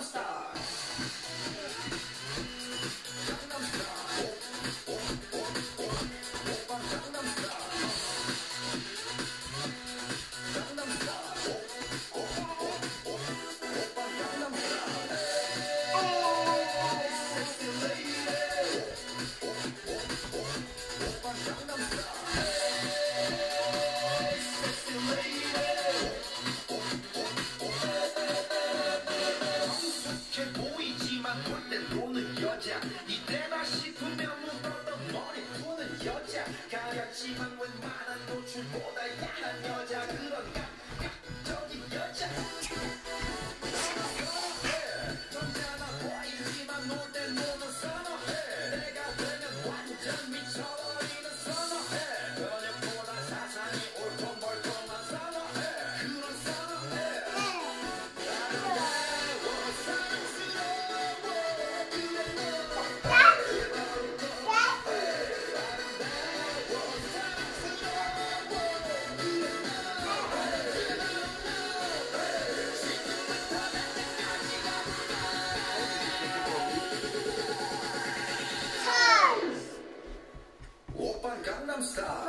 Star. stuff.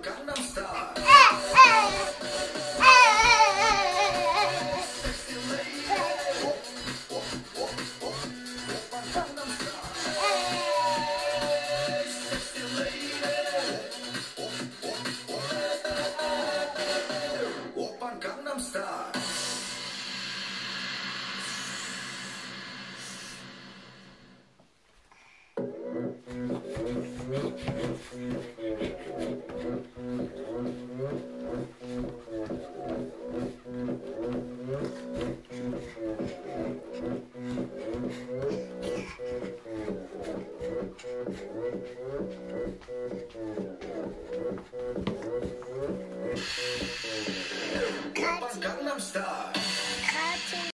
banca.